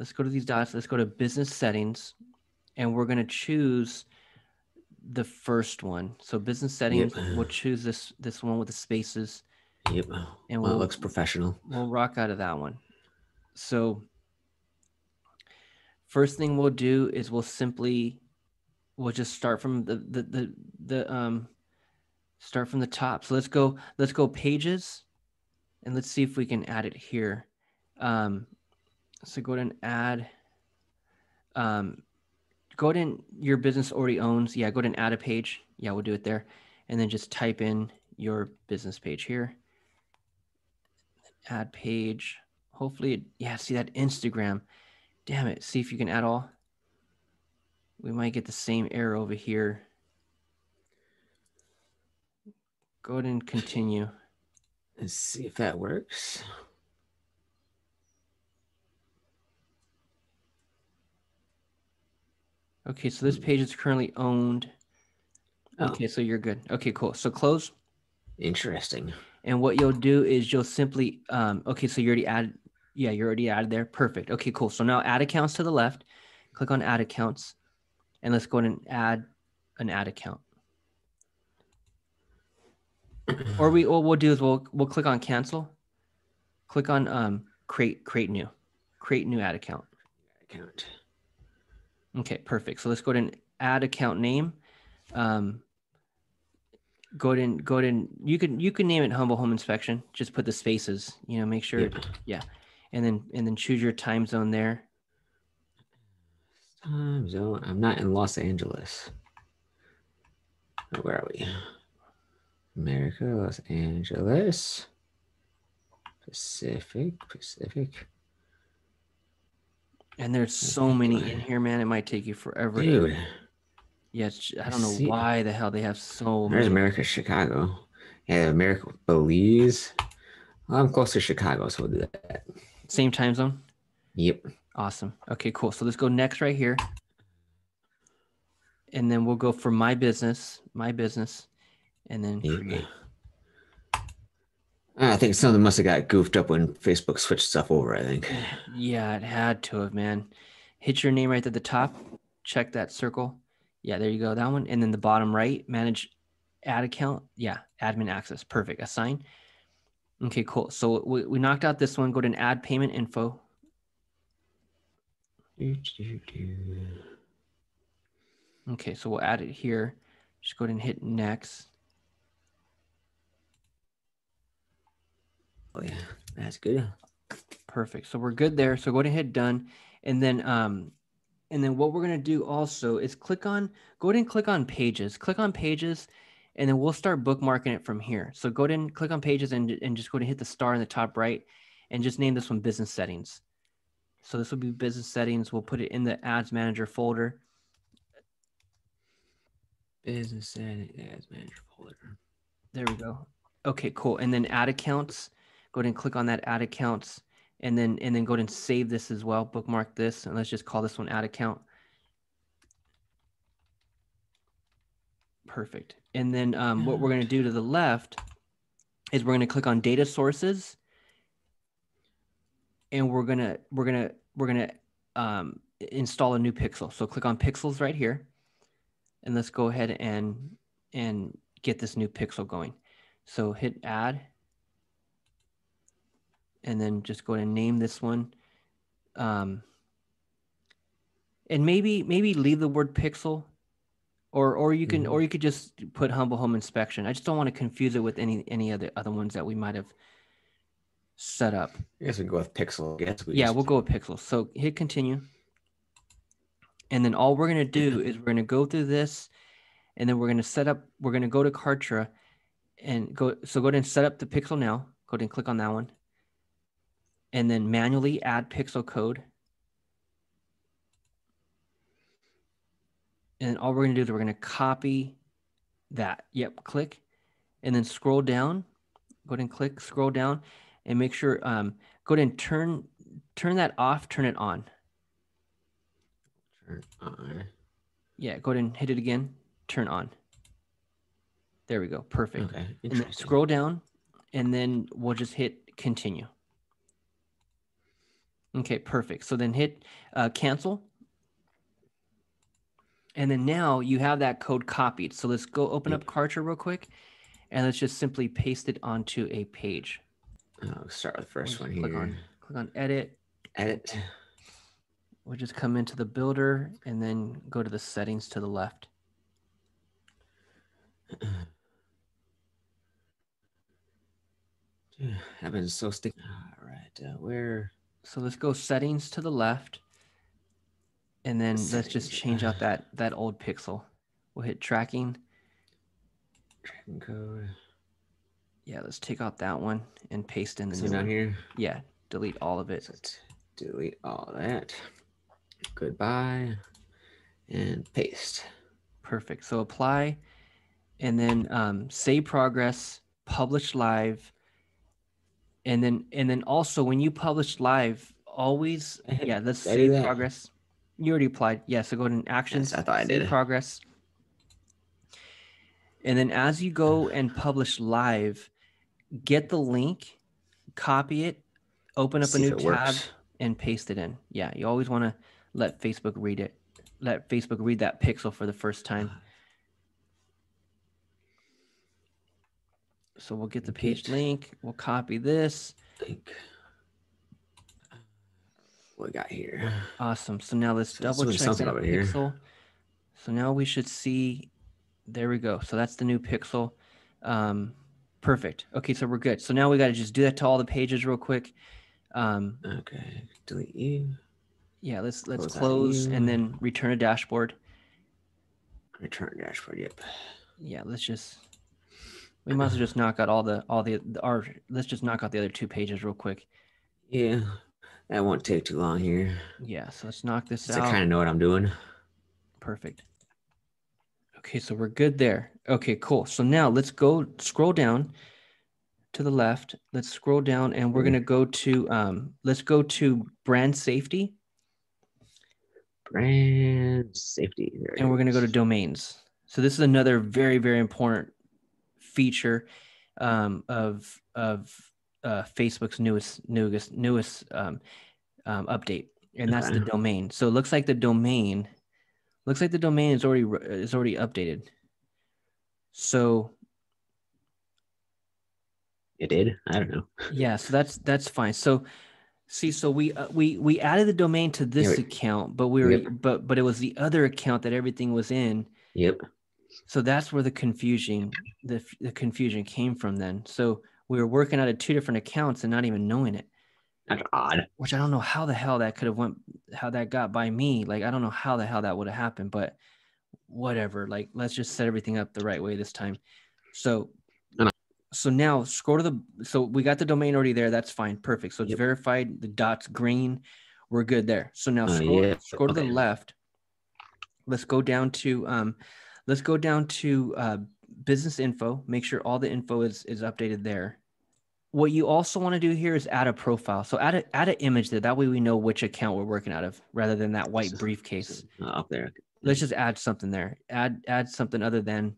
let's go to these dots. Let's go to business settings and we're going to choose the first one. So business settings, Yep. we'll choose this this one with the spaces Yep. and well, we'll it looks professional. we'll rock out of that one. So first thing we'll do is we'll simply we'll just start from the the the, the um start from the top. So let's go let's go pages and let's see if we can add it here. Um so go ahead and add um go ahead and your business already owns. Yeah, go ahead and add a page. Yeah, we'll do it there. And then just type in your business page here add page. Hopefully, yeah, see that Instagram. Damn it. See if you can add all. We might get the same error over here. Go ahead and continue. Let's see if that works. Okay, so this page is currently owned. Oh, Okay, so you're good. Okay, cool. So close. interesting. And what you'll do is you'll simply, um, okay, so you already added, yeah, you're already added there. Perfect. Okay, cool. So now ad accounts to the left. Click on ad accounts. And let's go ahead and add an ad account. or we what we'll do is we'll we'll click on cancel click on um create create new create new ad account Account. Okay perfect so let's go ahead and add account name um go ahead and go ahead and you can you can name it humble home inspection just put the spaces you know make sure Yep. and then and then choose your time zone there Time zone. I'm not in Los Angeles. Where are we? America, Los Angeles, Pacific, Pacific. And there's so many in here man it might take you forever Dude, yeah i don't know why the hell they have so many. there's many America, Chicago. Yeah, America, Belize. Well, I'm close to Chicago, so we'll do that. same time zone Yep. Awesome. Okay, cool. So let's go next right here. And then we'll go for my business, my business, and then Yep. create. I think something must have got goofed up when Facebook switched stuff over. I think. Yeah, it had to have, man. Hit your name right at the top. Check that circle. Yeah, there you go. That one. And then the bottom right, manage ad account. Yeah, admin access. Perfect. Assign. Okay, cool. So we, we knocked out this one. Go to an add payment info. Okay, so we'll add it here. Just go ahead and hit next. Oh yeah, that's good. Perfect. So we're good there. So go ahead and hit done. And then um and then what we're gonna do also is click on go ahead and click on pages. Click on pages and then we'll start bookmarking it from here. So go ahead and click on pages and, and just go ahead and hit the star in the top right and just name this one business settings. So this will be business settings. We'll put it in the ads manager folder. Business and ads manager folder. There we go. Okay, cool. And then ad accounts. Go ahead and click on that ad accounts and then and then go ahead and save this as well. Bookmark this and let's just call this one ad account. Perfect. And then um, what we're going to do to the left is we're going to click on data sources and we're going to we're going to we're going to um, install a new pixel. So click on pixels right here and let's go ahead and and get this new pixel going. So hit add and then just go ahead and name this one. Um, and maybe maybe leave the word pixel or or you can Mhm. or you could just put humble home inspection. I just don't want to confuse it with any any other other ones that we might have set up. I guess we go with Pixel. I guess we Yeah, just- we'll go with pixel. So hit continue. And then all we're going to do is we're going to go through this and then we're going to set up, we're going to go to Kartra and go, so go ahead and set up the pixel now. Go ahead and click on that one. And then manually add pixel code. And all we're going to do is we're going to copy that. Yep, click. And then scroll down. Go ahead and click, scroll down and make sure um, go ahead and turn turn that off, turn it on. Turn on. Yeah, go ahead and hit it again, turn on. There we go. Perfect. Okay. And then scroll down and then we'll just hit continue. Okay, perfect. So then hit uh, cancel. And then now you have that code copied. So let's go open up Kartra real quick and let's just simply paste it onto a page. I'll start with the 1st one click here. On, click on edit. Edit. We'll just come into the builder and then go to the settings to the left. I've been so sticky. All right, uh, where? So let's go settings to the left, and then let's just change out that that old pixel. We'll hit tracking. Tracking code. Yeah, let's take out that one and paste in the So new down one. here. Yeah, delete all of it. T- delete all that. Goodbye. And paste. Perfect. So apply, and then um, save progress, publish live, and then and then also when you publish live, always yeah, let's that? progress. You already applied. Yeah, so go to actions. I thought I did. progress. And then as you go and publish live, get the link, copy it, open up See a new tab, works. and paste it in. Yeah, you always want to let Facebook read it. Let Facebook read that pixel for the first time. Ah. So we'll get the page link. We'll copy this. Think. What we got here? Awesome. So now let's So double check that over here. pixel. So now we should see. There we go. So that's the new pixel. Um, perfect. Okay, so we're good. So now we got to just do that to all the pages real quick. Um, Okay. Delete you. yeah, let's let's Close close and then return a dashboard. Return dashboard. Yep. Yeah, let's just. We must just knock out all the all the our. Let's just knock out the other two pages real quick. Yeah. That won't take too long here. Yeah, so let's knock this So I kind of know what I'm doing. Perfect. Okay, so we're good there. Okay, cool. So now let's go scroll down to the left. Let's scroll down and we're Mhm. gonna go to um let's go to brand safety Brand safety. And we're gonna go to domains. So this is another very, very important feature um, of of uh, Facebook's newest newest newest um, um, update, and that's the domain. So it looks like the domain looks like the domain is already is already updated. So It did. I don't know. yeah, so that's that's fine. So see, so we uh, we we added the domain to this we- account, but we were Yep. but but it was the other account that everything was in. Yep. So that's where the confusion the the confusion came from. Then, so we were working out of two different accounts and not even knowing it. That's odd. Which I don't know how the hell that could have went, how that got by me. Like I don't know how the hell that would have happened, but whatever. Like let's just set everything up the right way this time. So, so now scroll to the. So we got the domain already there. That's fine. Perfect. So it's Yep. verified. The dot's green. We're good there. So now Uh, scroll, yeah, scroll to the left. Let's go down to um, let's go down to uh, business info. Make sure all the info is is updated there. What you also want to do here is add a profile. So add a, add an image there. That way we know which account we're working out of, rather than that white So- briefcase. So, uh, up there. Let's just add something there. Add add something other than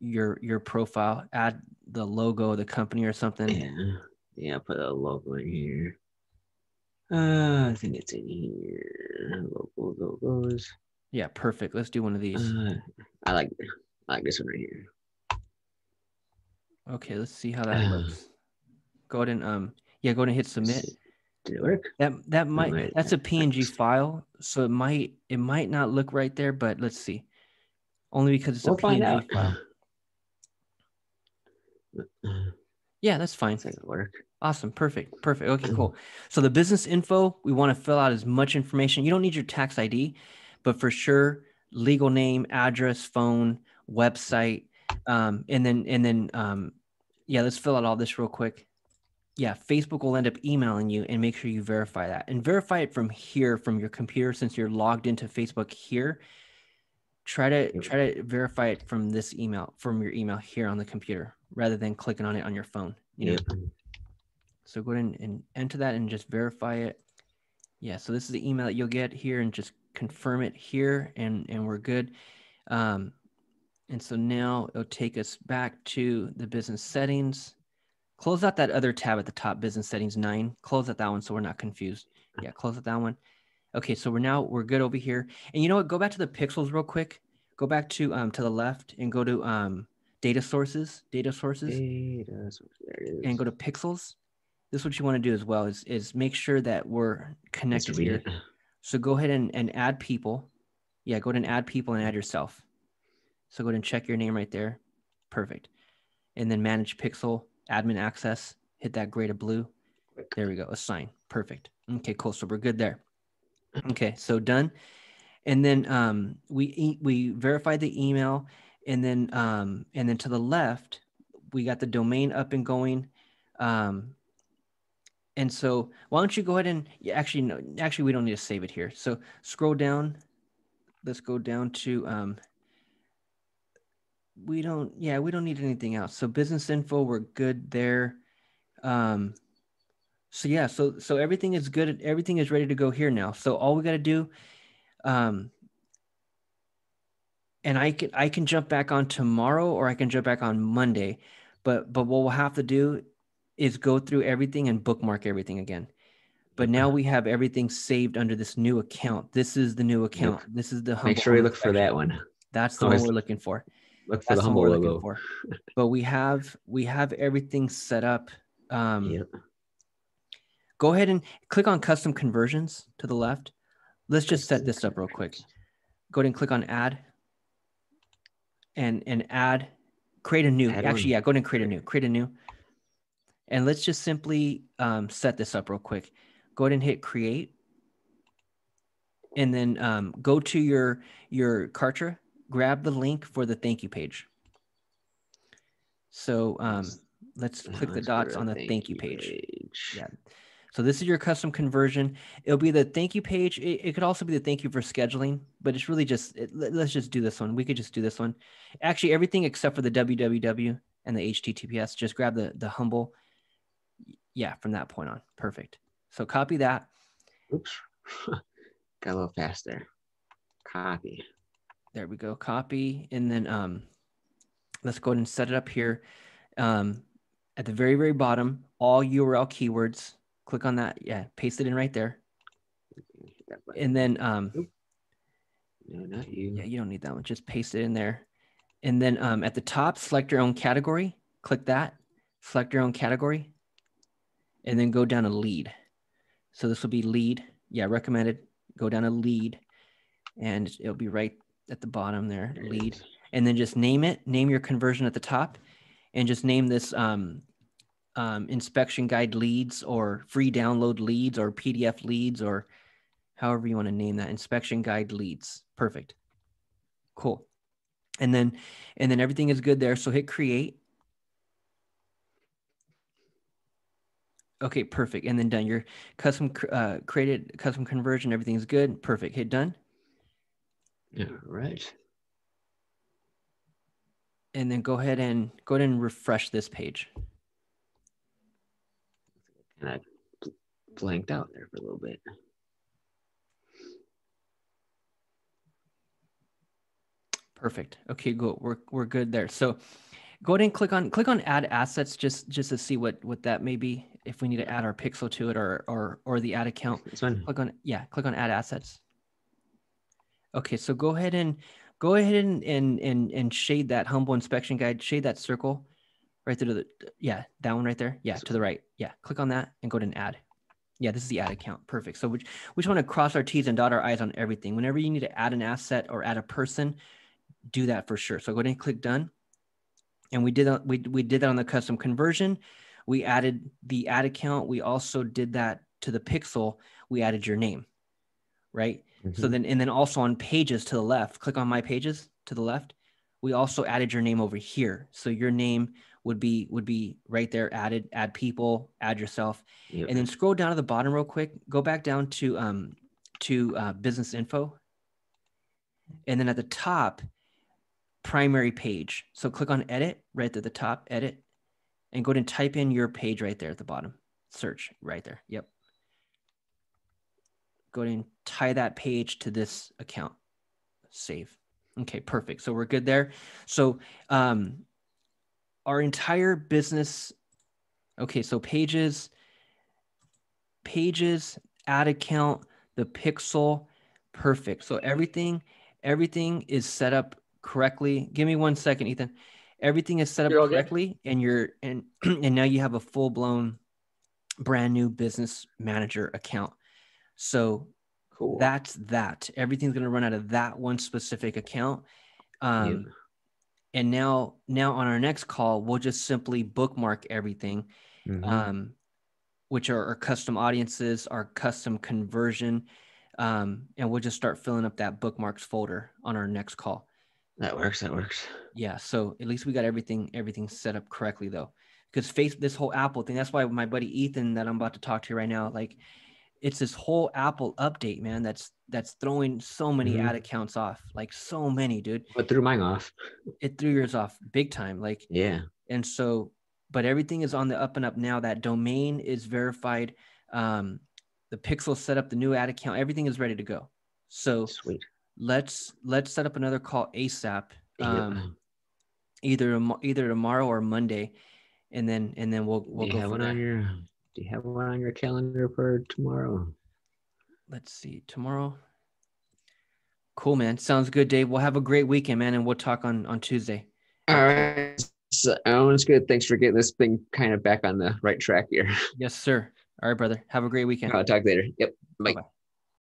your your profile. Add the logo of the company or something. Yeah. Yeah. Put a logo in here. Uh, I think it's in here. Logo logos. Yeah, perfect. Let's do one of these. Uh, I like I like this one right here. Okay, let's see how that looks. Go ahead and um yeah, go ahead and hit submit. Did it work? That that might might- that's a PNG file, so it might it might not look right there, but let's see. Only because it's We'll a find PNG file. Yeah, that's fine. It's gonna work. Awesome. Perfect. Perfect. Okay, cool. So the business info, we want to fill out as much information. You don't need your tax ID, but for sure, legal name, address, phone, website, um, and then and then um, yeah, let's fill out all this real quick. Yeah, Facebook will end up emailing you and make sure you verify that and verify it from here from your computer since you're logged into Facebook here. Try to try to verify it from this email from your email here on the computer rather than clicking on it on your phone. You know? Yep. So go ahead and, and enter that and just verify it. Yeah, so this is the email that you'll get here and just confirm it here and, and we're good. Um, and so now it'll take us back to the business settings. Close out that other tab at the top, business settings nine. Close out that one so we're not confused. Yeah, close out that one. Okay, so we're now we're good over here. And you know what? Go back to the pixels real quick. Go back to um to the left and go to um data sources, data sources, Data source, there and go to pixels. This is what you want to do as well is is make sure that we're connected here. it. So go ahead and, and add people. Yeah, go ahead and add people and add yourself. So go ahead and check your name right there. Perfect. And then manage pixel, admin access, hit that gray to blue. There we go. Assign. Perfect. Okay, cool. So we're good there. Okay, so done. And then um, we we verified the email, and then um, and then to the left, we got the domain up and going. Um, and so why don't you go ahead and yeah, actually no, actually we don't need to save it here. So scroll down. Let's go down to um, we don't yeah we don't need anything else. So business info we're good there. Um, so yeah so so everything is good everything is ready to go here now so all we got to do um and i can i can jump back on tomorrow or i can jump back on monday but but what we'll have to do is go through everything and bookmark everything again but now we have everything saved under this new account this is the new account this is the Make sure we look for that one. that's the one we're looking for Look for that's the the one humble we're looking logo. for but we have we have everything set up um Yep. go ahead and click on custom conversions to the left. Let's just set this up real quick. Go ahead and click on add and and add create a new. Add Actually, one. yeah, go ahead and create a new. Create a new. And let's just simply um, set this up real quick. Go ahead and hit create. And then um, go to your your Kartra, grab the link for the thank you page. So um, let's click the dots on the thank you page. page. Yeah. So this is your custom conversion. It'll be the thank you page. It, it could also be the thank you for scheduling, but it's really just it, let- let's just do this one. We could just do this one. Actually, everything except for the www and the HTTPS. Just grab the the humble. Yeah, from that point on. Perfect. So copy that. Oops. Got a little faster. Copy. There we go. Copy and then um, let's go ahead and set it up here. Um, at the very very bottom, all URL keywords. Click on that. Yeah, paste it in right there. Hit that button. And then um, no, not you. Yeah, you don't need that one. Just paste it in there. And then um, at the top, select your own category. Click that. Select your own category. And then go down to lead. So this will be lead. Yeah, recommended. Go down a lead. And it'll be right at the bottom there, There lead. And then just name it. Name your conversion at the top. And just name this um, um, inspection guide leads or free download leads or PDF leads or however you want to name that. Inspection guide leads. Perfect. Cool. And then and then everything is good there. So hit create. Okay, perfect. And then done. Your custom uh, created custom conversion. Everything's good. Perfect. Hit done. All right. And then go ahead and go ahead and refresh this page. Kind of blanked out there for a little bit. Perfect. Okay, good. We're we're good there. So go ahead and click on click on add assets just just to see what what that may be if we need to add our pixel to it or or or the ad account. This one. Click on yeah, click on add assets. Okay, so go ahead and go ahead and and and, and shade that humble inspection guide, shade that circle right there to the yeah, that one right there. Yeah, to the right. Yeah, click on that and go to an add. Yeah, this is the ad account. Perfect. So we, we just want to cross our T's and dot our I's on everything. Whenever you need to add an asset or add a person, do that for sure. So go ahead and click done. And we did that, we, we did that on the custom conversion. We added the ad account. We also did that to the pixel. We added your name, right? So Mhm. then, and then also on pages to the left, click on my pages to the left. We also added your name over here. So your name would be would be right there added, add people, add yourself. Yep. And then scroll down to the bottom real quick. Go back down to um to uh, business info. And then at the top, primary page. So click on edit right at the top, edit, and go ahead and type in your page right there at the bottom. Search right there. Yep. Go ahead and tie that page to this account. Save. Okay, perfect. So we're good there. So um, our entire business. Okay, so pages, pages, ad account, the pixel, perfect. So everything, everything is set up correctly. Give me one second, Ethan. Everything is set up correctly, and you're and and now you have a full blown, brand new business manager account. So cool. that's that. Everything's gonna run out of that one specific account. Um, yeah and now now on our next call we'll just simply bookmark everything mm-hmm. um, which are our custom audiences our custom conversion um, and we'll just start filling up that bookmarks folder on our next call that works that works yeah so at least we got everything everything set up correctly though because face this whole apple thing that's why my buddy ethan that i'm about to talk to right now like it's this whole Apple update, man. That's that's throwing so many mm-hmm. ad accounts off, like so many, dude. But threw mine off. It threw yours off big time, like yeah. And so, but everything is on the up and up now. That domain is verified. Um, the Pixel set up the new ad account. Everything is ready to go. So sweet. Let's let's set up another call ASAP. Um, either either tomorrow or Monday, and then and then we'll we'll go. Have one on your do you have one on your calendar for tomorrow? Let's see. Tomorrow. Cool, man. Sounds good, Dave. We'll have a great weekend, man, and we'll talk on on Tuesday. All right. Sounds good. Thanks for getting this thing kind of back on the right track here. Yes, sir. All right, brother. Have a great weekend. I'll talk later. Yep. Bye. Bye-bye.